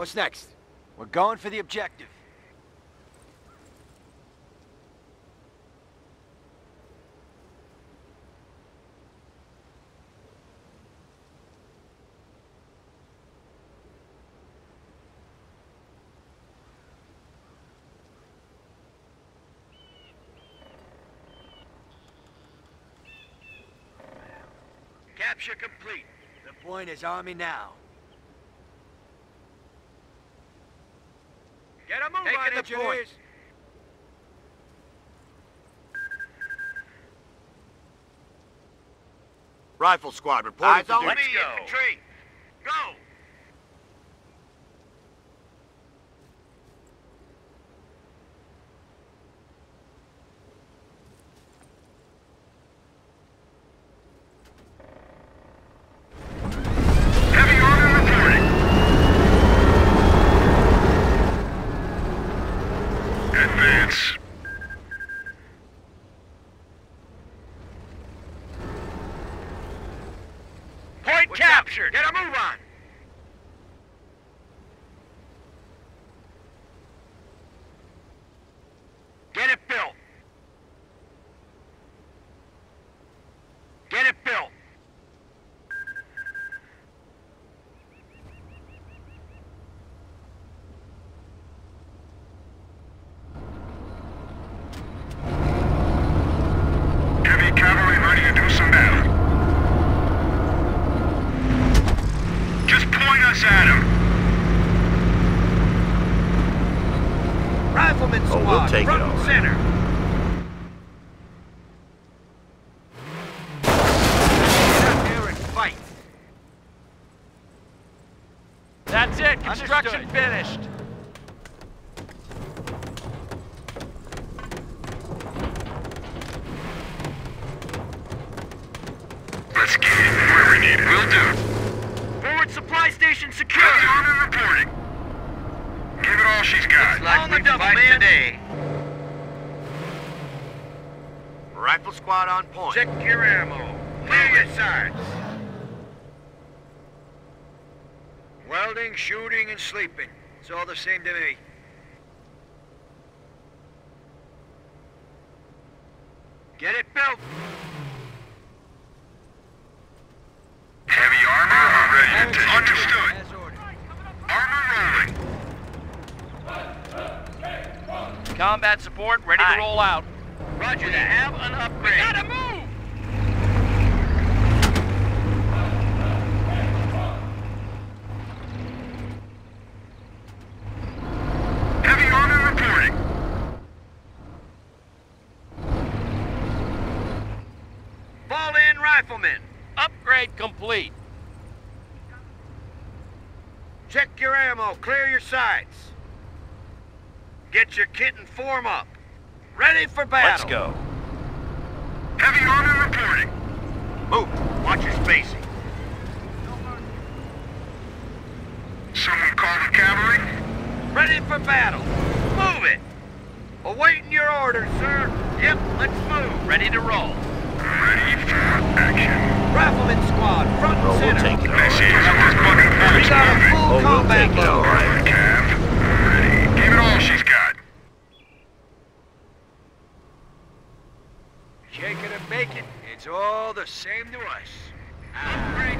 What's next? We're going for the objective. Capture complete. The point is army now. Get a move Taking on the engineers. point. Rifle squad report. Eyes for on duty. me, infantry. Go. Heavy armor reporting. Advance. Point captured. Get a move on. Get it built. Get it built. Heavy cavalry ready to do some battle. Just point us at him. Rifleman Oh, we'll squad, take it front all and right. center. Get out there and fight. That's it. Construction Understood. Finished. Let's get it where we need it. Will do. Forward supply station secure. Heavy armor reporting. Give it all she's got. like On the double, man. today. Rifle squad on point. Check your ammo. Clear your sides. Welding, shooting, and sleeping. It's all the same to me. Get it built. Heavy armor ready to take. Understood. As ordered. Armor rolling. Combat support ready Aye. to roll out. Roger that. Have an upgrade. We gotta move. Heavy armor reporting. Fall in, riflemen. Upgrade complete. Check your ammo. Clear your sights. Get your kit and form up. Ready for battle. Let's go. Heavy armor reporting. Move. Watch your spacing. Someone call the cavalry? Ready for battle. Move it. Awaiting your orders, sir. Yep, let's move. Ready to roll. Ready for action. Rifleman squad, front and Oh, we'll center. take it all This right. is this bucket We force got a moving. full Oh, we'll combat take it all load. Cav, ready. Give it all she's got. Shake it and bake it. It's all the same to us. Upgrade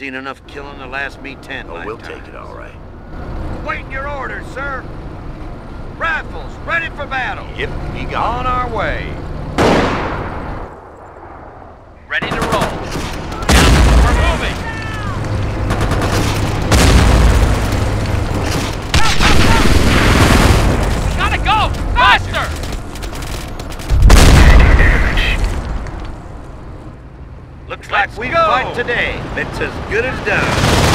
seen enough killing the last me ten. Oh, we'll lifetimes. take it all right. Waiting your orders, sir. Rifles ready for battle. Yep, you got On our way. Ready to roll. Down. We're moving. Gotta go! Faster! Looks Let's like we go. fight today. That's as good as done.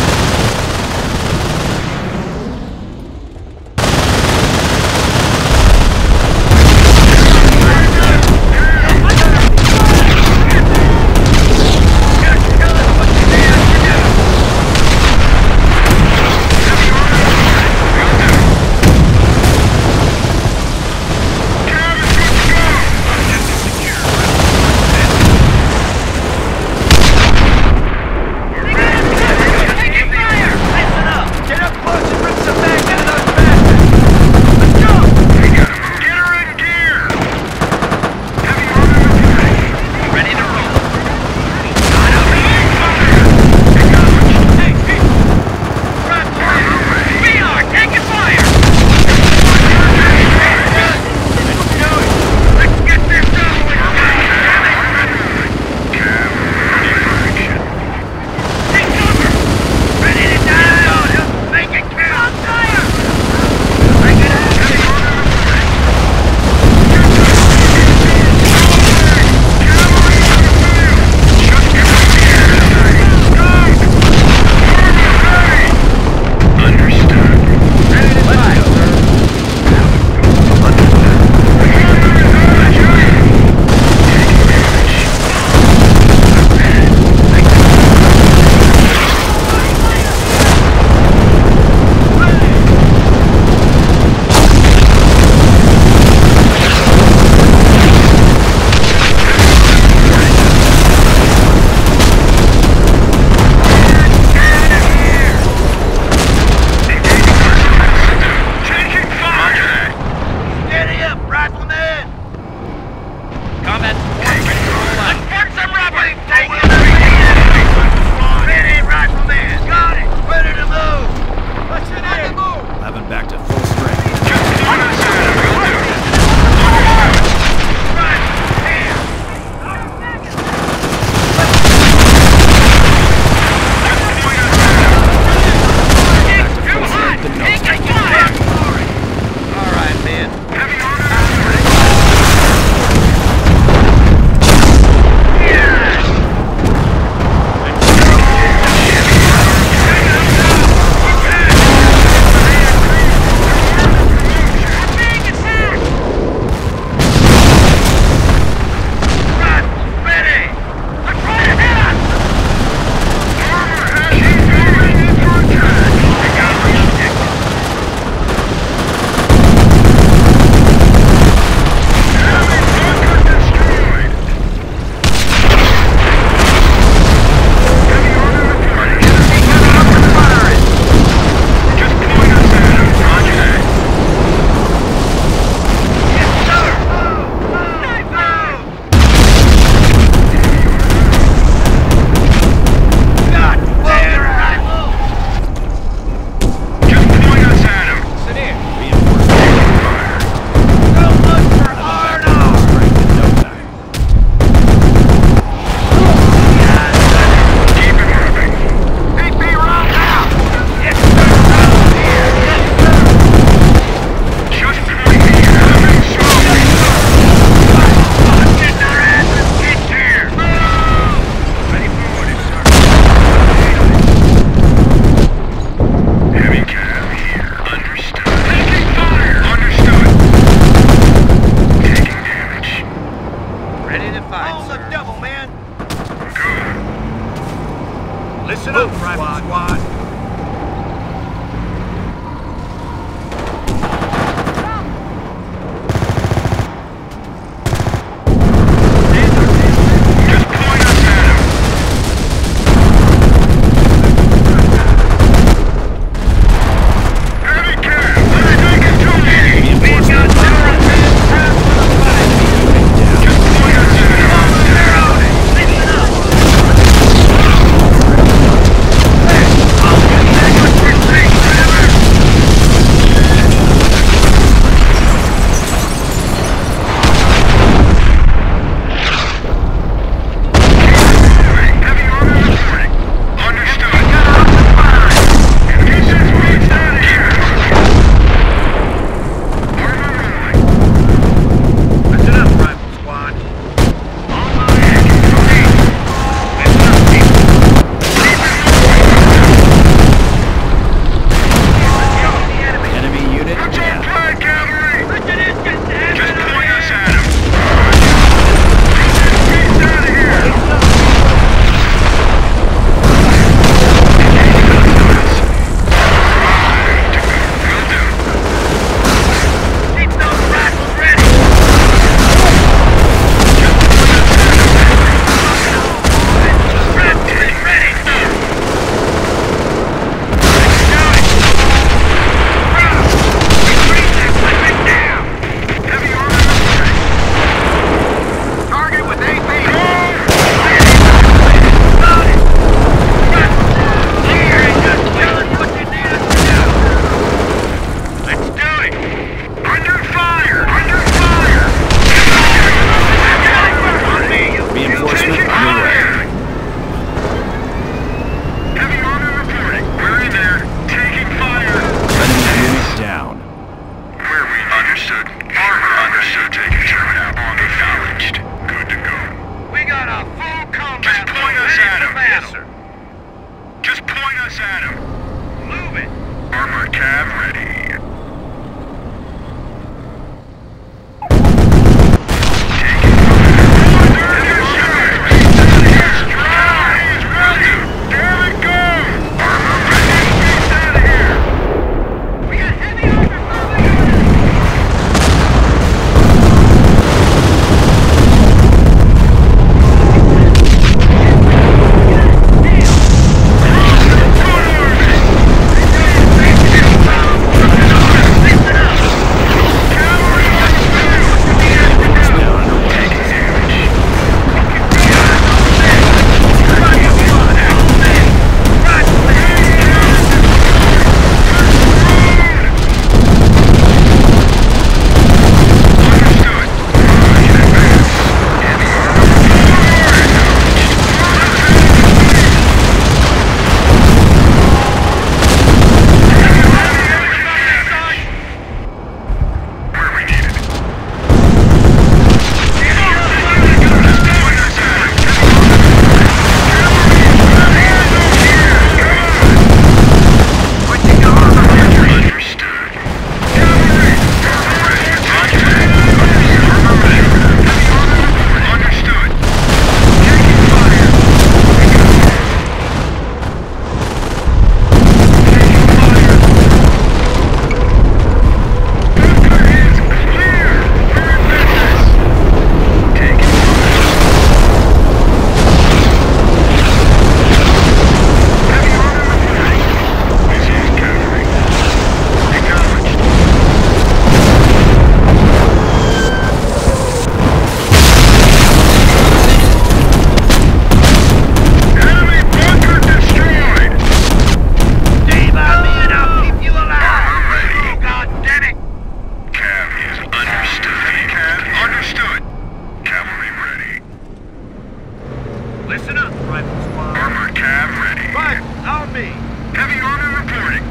me. Heavy armor reporting.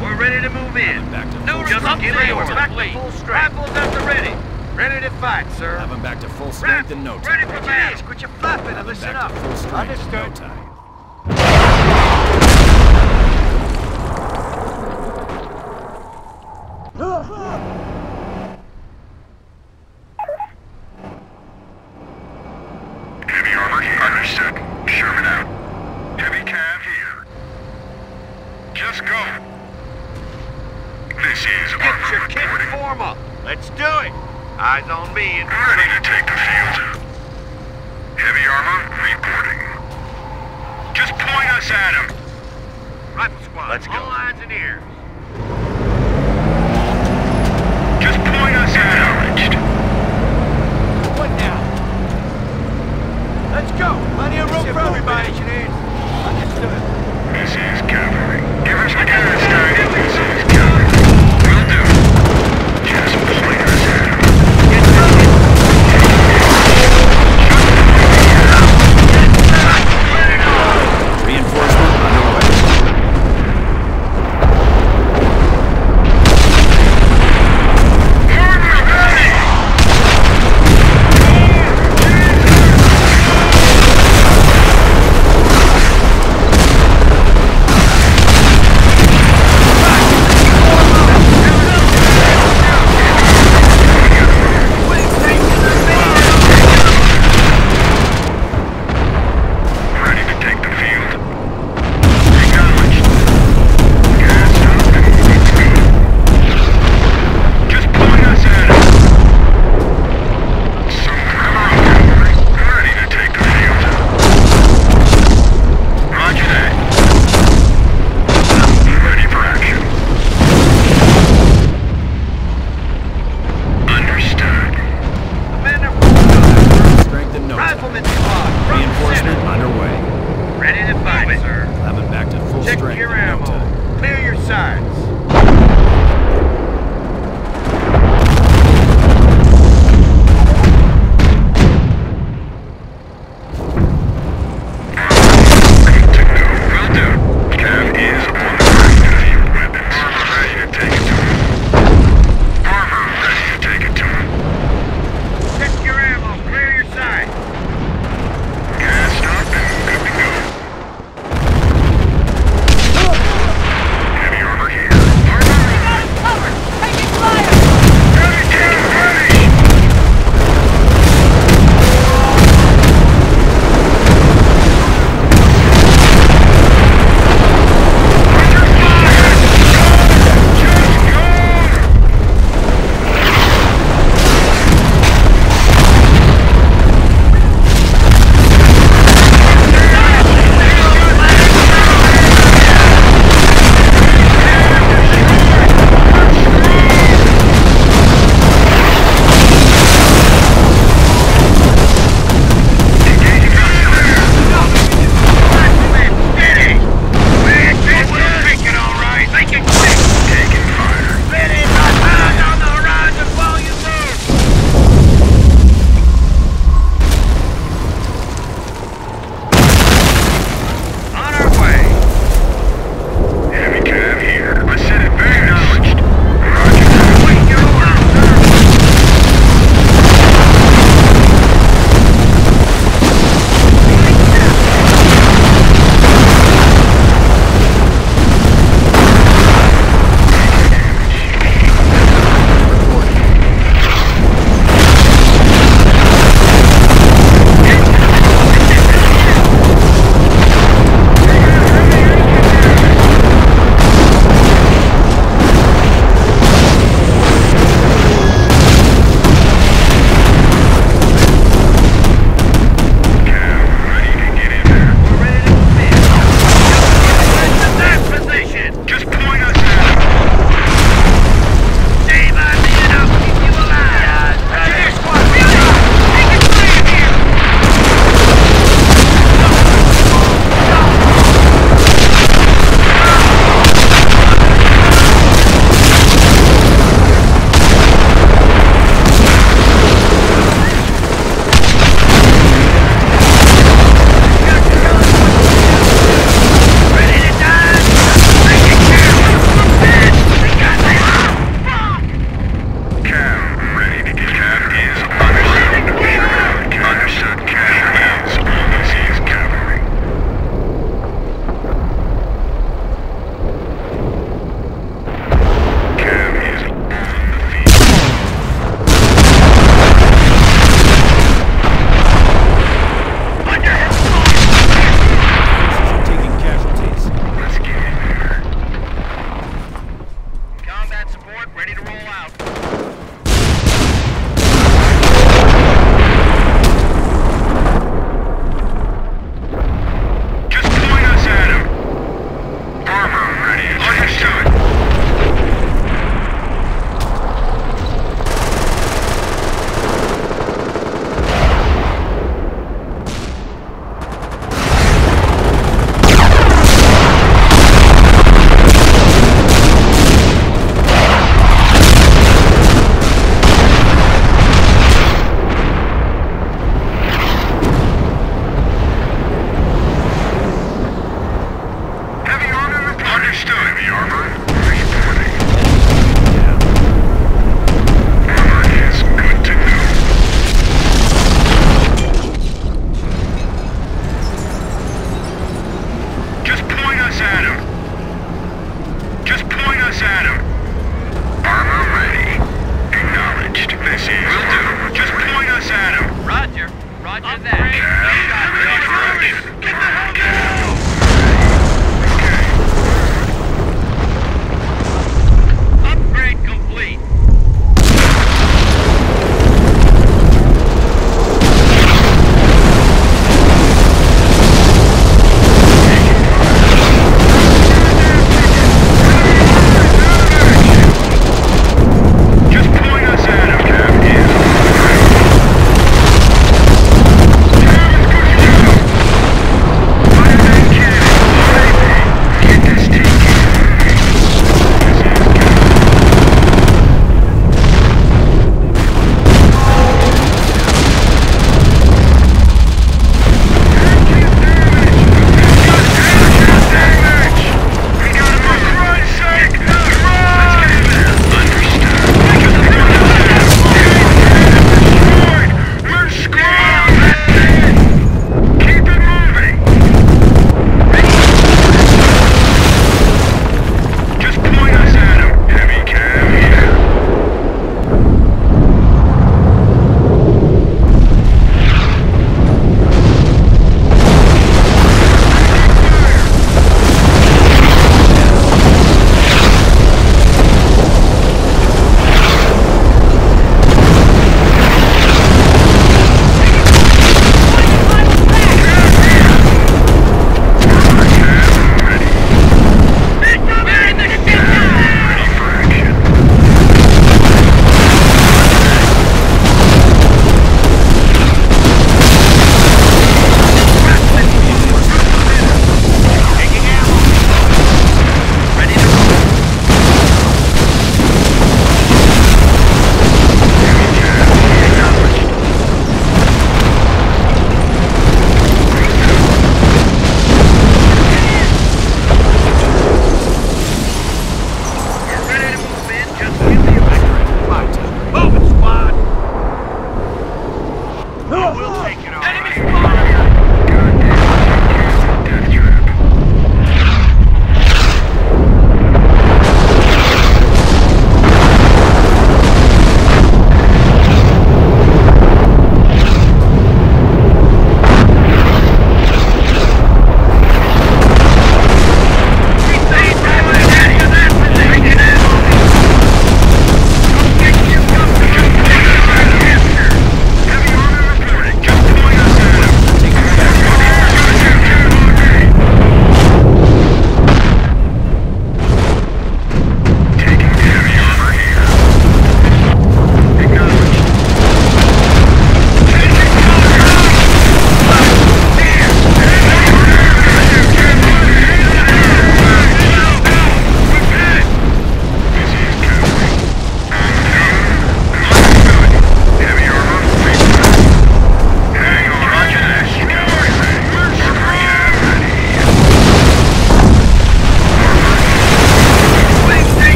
We're ready to move in. Back to no Just give me. Back to full strength. Rifles ready. Ready to fight, sir. Have them back to full strength in no time. Ready for battle. Quit your flapping and listen up. Understood. No time.